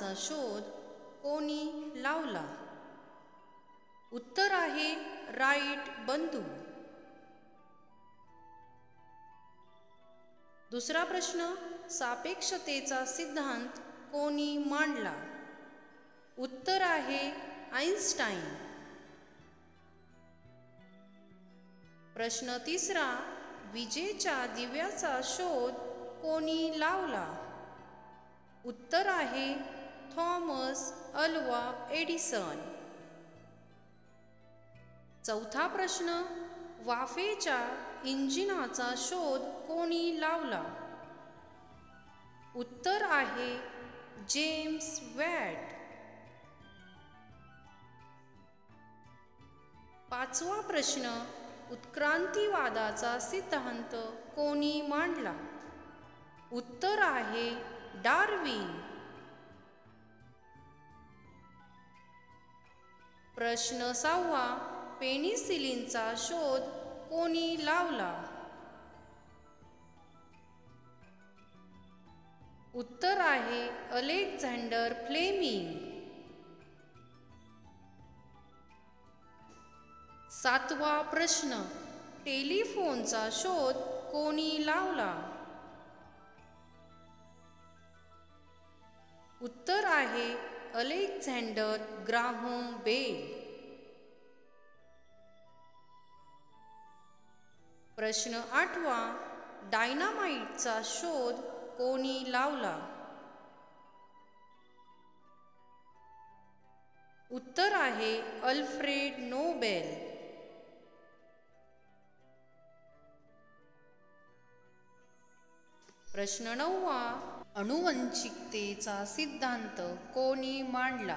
नावाचा शोध कोणी लावला? उत्तर आहे राईट बंधू. दुसरा प्रश्न सापेक्षतेचा सिद्धांत कोणी मांडला? उत्तर आहे आईन्स्टाईन प्रश्न तिसरा विजेच्या दिव्याचा शोध कोणी लावला? उत्तर आहे थॉमस अल्वा एडिसन. चौथा प्रश्न वाफेच्या इंजिनाचा शोध कोणी लावला? उत्तर आहे जेम्स वॅट. पाचवा प्रश्न उत्क्रांतीवादाचा सिद्धांत कोणी मांडला? उत्तर आहे डार्विन. प्रश्न सहावा पेनिसिलिनचा शोध कोणी लावला? उत्तर आहे अलेक्झांडर फ्लेमिंग. सातवा प्रश्न टेलिफोनचा शोध कोणी लावला? उत्तर आहे अलेक्झांडर ग्राहम बेल. प्रश्न आठवा डायनामाइटचा शोध कोणी लावला? उत्तर आहे अल्फ्रेड नोबेल. प्रश्न नववा अनुवंशिकतेचा सिद्धांत कोणी मांडला?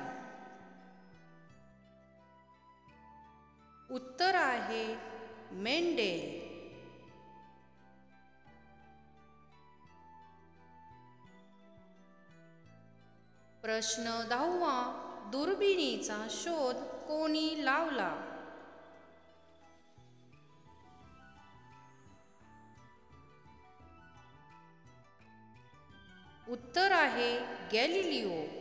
उत्तर आहे मेंडेल. प्रश्न दहावा दुर्बिणीचा शोध कोणी लावला? उत्तर आहे गॅलिलिओ.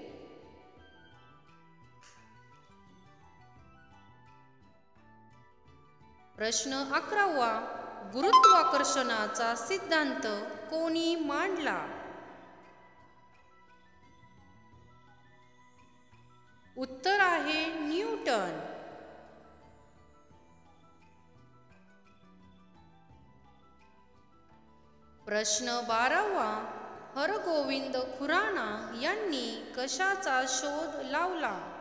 प्रश्न अकरावा गुरुत्वाकर्षणाचा सिद्धांत कोणी मांडला? उत्तर आहे न्यूटन. प्रश्न बारावा हरगोविंद खुराना यांनी कशाचा शोध लावला?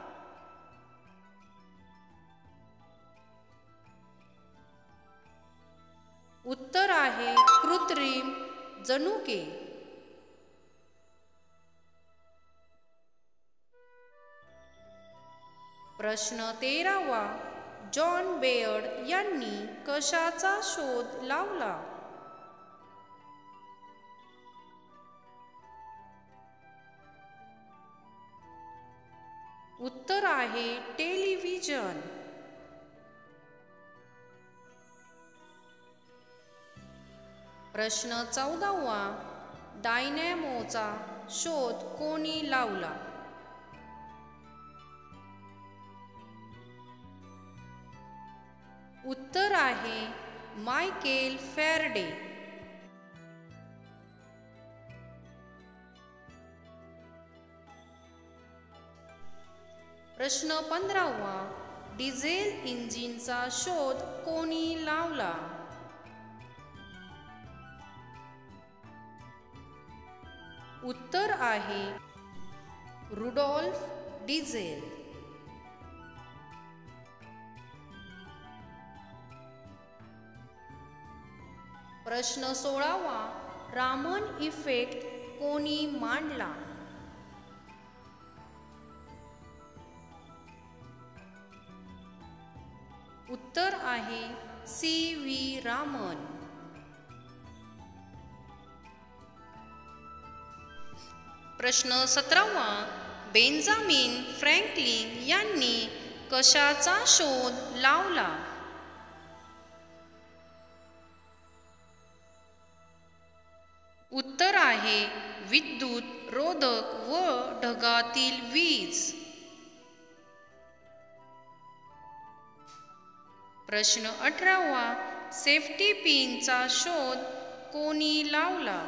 उत्तर आहे कृत्रिम जनुके. प्रश्न तेरावा जॉन बेयर्ड यांनी कशाचा शोध लावला? उत्तर आहे टेलिव्हिजन. प्रश्न चौदावा डायनॅमोचा शोध कोणी लावला? उत्तर आहे मायकेल फॅरडे. प्रश्न पंधरावा. डिझेल इंजिनचा शोध कोणी लावला? उत्तर आहे रुडॉल्फ डिझेल. प्रश्न सोळावा. रामन इफेक्ट कोणी मांडला? उत्तर आहे सी व्ही रामन. प्रश्न सतरावा बेंजामिन फ्रँकलिन यांनी कशाचा शोध लावला? उत्तर आहे विद्युत रोधक व ढगातील वीज. प्रश्न अठरावा सेफ्टी पिनचा शोध कोणी लावला?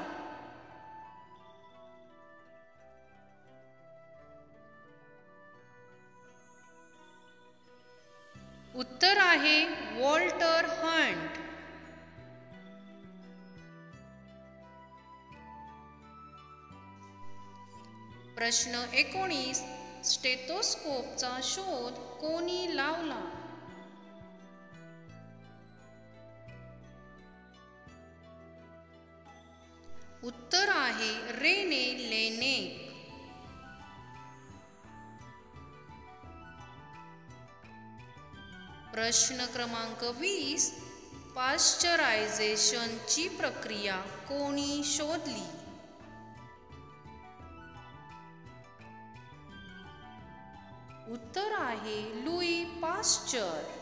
उत्तर आहे वॉल्टर हंट. प्रश्न एकोणीस स्टेथोस्कोपचा शोध कोणी लावला? प्रश्न क्रमांक वीस पाश्चरायझेशनची प्रक्रिया कोणी शोधली? उत्तर आहे लुई पाश्चर.